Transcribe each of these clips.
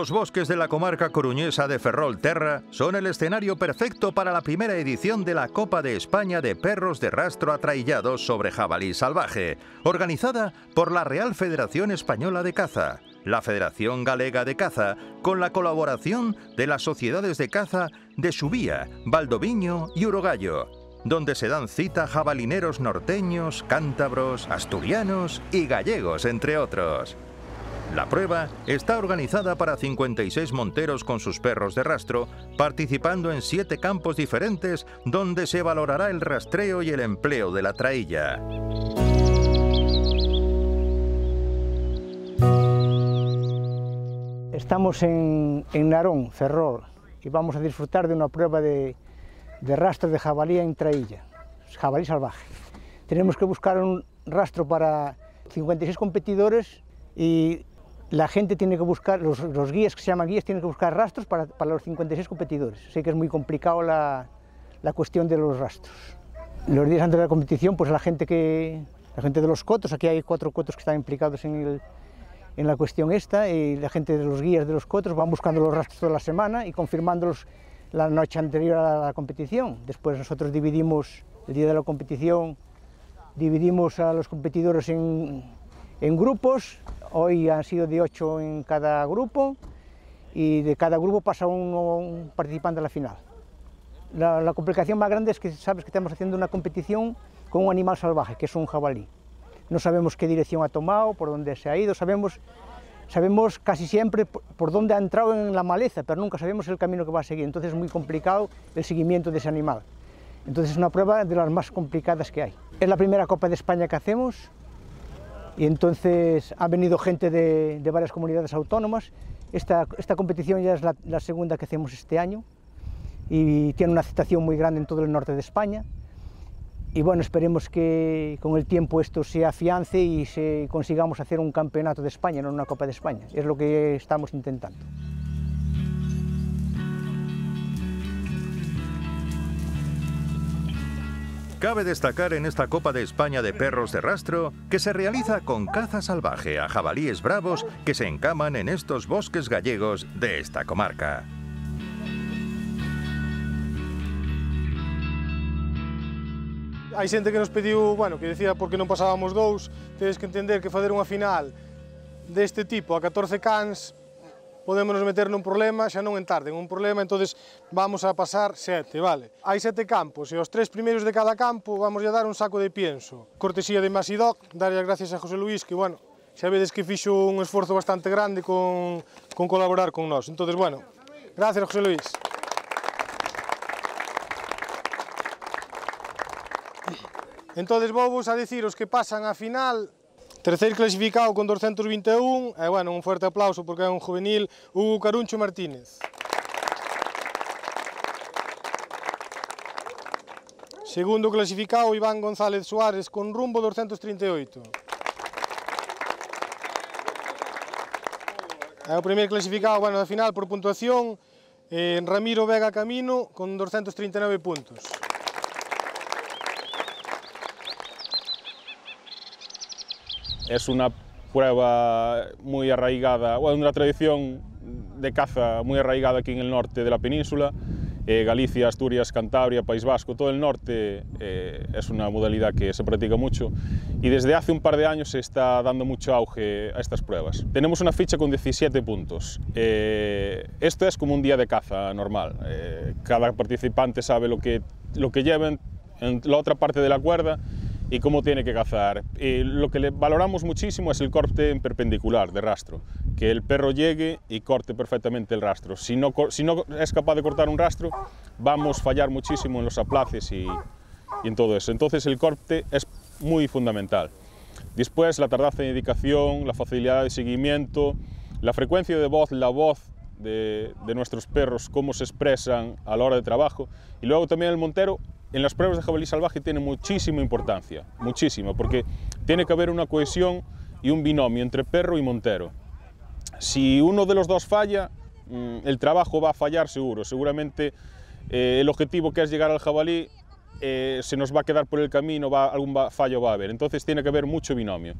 Los bosques de la comarca coruñesa de Ferrol-Terra son el escenario perfecto para la primera edición de la Copa de España de Perros de Rastro Atraillados sobre Jabalí Salvaje, organizada por la Real Federación Española de Caza, la Federación Galega de Caza, con la colaboración de las sociedades de caza de Subía, Valdoviño y Urogallo, donde se dan cita jabalineros norteños, cántabros, asturianos y gallegos, entre otros. La prueba está organizada para 56 monteros con sus perros de rastro, participando en siete campos diferentes donde se valorará el rastreo y el empleo de la trailla. Estamos en, Narón, Ferrol, y vamos a disfrutar de una prueba de, de rastro de jabalí en trailla, jabalí salvaje. Tenemos que buscar un rastro para 56 competidores y la gente tiene que buscar, los, guías que se llaman guías tienen que buscar rastros para, los 56 competidores. Sé que es muy complicado la, cuestión de los rastros. Los días antes de la competición, pues la gente, que, la gente de los cotos, aquí hay cuatro cotos que están implicados en, en la cuestión esta, y la gente de los guías de los cotos van buscando los rastros toda la semana y confirmándolos la noche anterior a la competición. Después nosotros dividimos, el día de la competición, dividimos a los competidores en, en grupos Hoy han sido de ocho en cada grupo y de cada grupo pasa un, participante a la final. La, complicación más grande es que sabes que estamos haciendo una competición con un animal salvaje, que es un jabalí. No sabemos qué dirección ha tomado, por dónde se ha ido, sabemos, sabemos casi siempre por dónde ha entrado en la maleza, pero nunca sabemos el camino que va a seguir, entonces es muy complicado el seguimiento de ese animal. Entonces es una prueba de las más complicadas que hay. Es la primera Copa de España que hacemos, y entonces ha venido gente de, varias comunidades autónomas. Esta, competición ya es la, segunda que hacemos este año y tiene una aceptación muy grande en todo el norte de España. Y bueno, esperemos que con el tiempo esto se afiance y consigamos hacer un campeonato de España, no una Copa de España. Es lo que estamos intentando. Cabe destacar en esta Copa de España de Perros de Rastro que se realiza con caza salvaje a jabalíes bravos que se encaman en estos bosques gallegos de esta comarca. Hai xente que nos pediu, bueno, que decía por que non pasábamos dous, tedes que entender que fazer unha final deste tipo a 14 cans podémonos meter nun problema, xa non en tarde, en un problema, entonces vamos a pasar sete, vale. Hai sete campos e os tres primeiros de cada campo vamos a dar un saco de pienso. Cortesía de Masidoc, darlle as gracias a José Luis, que, bueno, xa vedes que fixo un esforzo bastante grande con, con colaborar con nós. Entonces, bueno, gracias, José Luis. Entonces, vou vos a dicir os que pasan a final Terceiro clasificado con 221, e bueno, un fuerte aplauso porque é un juvenil, Hugo Caruncho Martínez. Segundo clasificado, Iván González Suárez con rumbo 238. É o primeiro clasificado, bueno, na final por puntuación, eh, Ramiro Vega Camino con 239 puntos. Es una prueba muy arraigada, bueno, una tradición de caza muy arraigada aquí en el norte de la península. Eh, Galicia, Asturias, Cantabria, País Vasco, todo el norte eh, es una modalidad que se practica mucho y desde hace un par de años se está dando mucho auge a estas pruebas. Tenemos una ficha con 17 puntos. Eh, esto es como un día de caza normal. cada participante sabe lo que, lo que lleven en la otra parte de la cuerda y cómo tiene que cazar. Y lo que le valoramos muchísimo es el corte en perpendicular de rastro, que el perro llegue y corte perfectamente el rastro. Si no, es capaz de cortar un rastro, vamos a fallar muchísimo en los aplaces y, en todo eso. Entonces el corte es muy fundamental. Después la tardanza de indicación, la facilidad de seguimiento, la frecuencia de voz, la voz de, nuestros perros, cómo se expresan a la hora de trabajo. Y luego también el montero en las pruebas de jabalí salvaje tiene muchísima importancia, muchísima, porque tiene que haber una cohesión y un binomio entre perro y montero. Si uno de los dos falla, mm, el trabajo va a fallar seguro. Seguramente eh, el objetivo que es llegar al jabalí eh, se nos va a quedar por el camino, va, algún fallo va a haber. Entonces tiene que haber mucho binomio.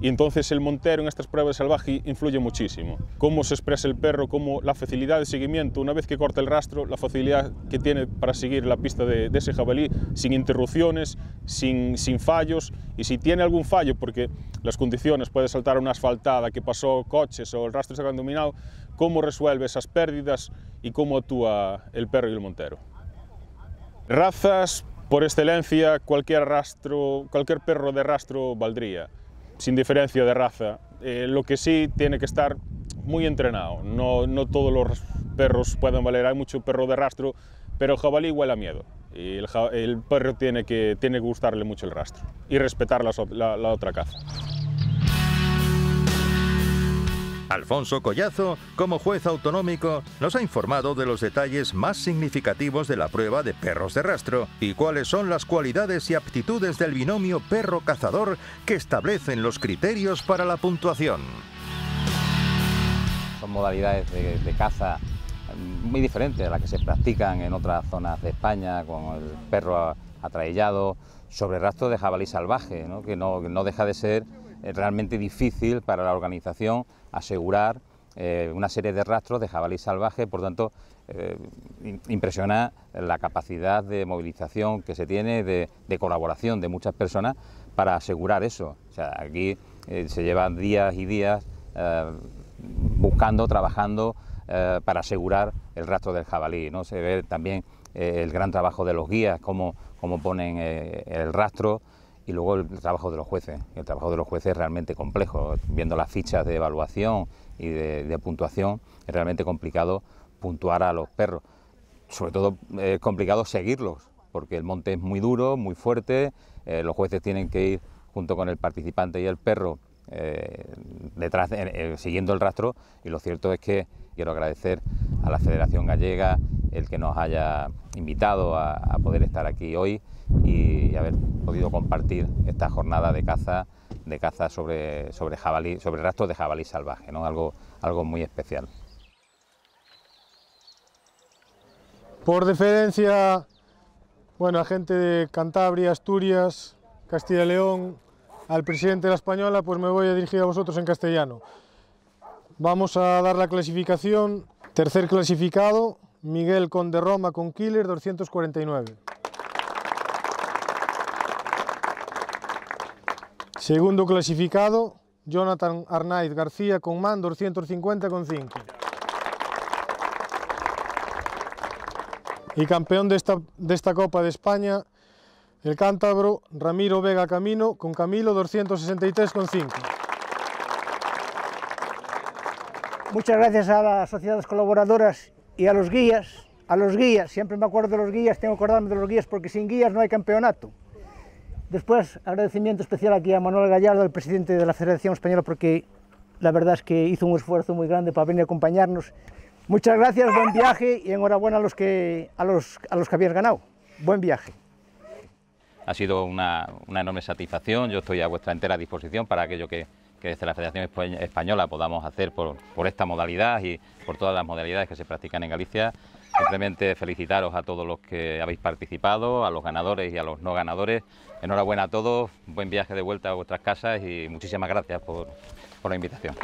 Y entonces el montero en estas pruebas salvaje influye muchísimo. Cómo se expresa el perro, cómo la facilidad de seguimiento, una vez que corta el rastro, la facilidad que tiene para seguir la pista de, de ese jabalí sin interrupciones, sin, sin fallos, y si tiene algún fallo, porque las condiciones, puede saltar una asfaltada que pasó coches o el rastro se ha dominado, cómo resuelve esas pérdidas y cómo actúa el perro y el montero. Razas, por excelencia, cualquier, rastro, cualquier perro de rastro valdría, sin diferencia de raza. Eh, lo que sí tiene que estar muy entrenado, no, no todos los perros pueden valer, hay mucho perro de rastro, pero el jabalí huele a miedo. El, perro tiene que, tiene que gustarle mucho el rastro y respetar la, la otra caza. Alfonso Collazo, como juez autonómico, nos ha informado de los detalles más significativos de la prueba de perros de rastro y cuáles son las cualidades y aptitudes del binomio perro-cazador que establecen los criterios para la puntuación. Son modalidades de, caza muy diferentes a las que se practican en otras zonas de España, con el perro atraillado, sobre rastro de jabalí salvaje, que no deja de ser realmente difícil para la organización asegurar eh, una serie de rastros de jabalí salvaje, por tanto, eh, impresiona la capacidad de movilización que se tiene, de, colaboración de muchas personas para asegurar eso. O sea, aquí eh, se llevan días y días buscando, trabajando para asegurar el rastro del jabalí. ¿no? Se ve también el gran trabajo de los guías, cómo, cómo ponen el rastro, y luego el trabajo de los jueces. El trabajo de los jueces es realmente complejo. Viendo las fichas de evaluación y de, puntuación, es realmente complicado puntuar a los perros. Sobre todo es complicado seguirlos, porque el monte es muy duro, muy fuerte, eh, los jueces tienen que ir junto con el participante y el perro eh, detrás, eh, siguiendo el rastro, y lo cierto es que quiero agradecer a la Federación Gallega el que nos haya invitado a, a poder estar aquí hoy y haber podido compartir esta jornada de caza, de caza sobre, sobre, jabalí, sobre rastros de jabalí salvaje, ¿no? algo, algo muy especial. Por deferencia, bueno, a gente de Cantabria, Asturias, Castilla y León, al presidente de la Española, pues me voy a dirigir a vosotros en castellano. Vamos a dar la clasificación. Tercer clasificado, Miguel Conde Roma con Killer 249. Segundo clasificado, Jonathan Arnaiz García con MAN 250,5. Y campeón de esta, de esta Copa de España, el cántabro Ramiro Vega Camino con Camilo 263,5. Muchas gracias a las sociedades colaboradoras y a los guías. A los guías, siempre me acuerdo de los guías, tengo que acordarme de los guías porque sin guías no hay campeonato. Después, agradecimiento especial aquí a Manuel Gallardo, el presidente de la Federación Española, porque la verdad es que hizo un esfuerzo muy grande para venir a acompañarnos. Muchas gracias, buen viaje y enhorabuena a los que, a los, a los que habías ganado. Buen viaje. Ha sido una, enorme satisfacción, yo estoy a vuestra entera disposición para aquello que, que desde la Federación Española podamos hacer por, por esta modalidad y por todas las modalidades que se practican en Galicia. Simplemente felicitaros a todos los que habéis participado, a los ganadores y a los no ganadores. Enhorabuena a todos, buen viaje de vuelta a vuestras casas y muchísimas gracias por, por la invitación.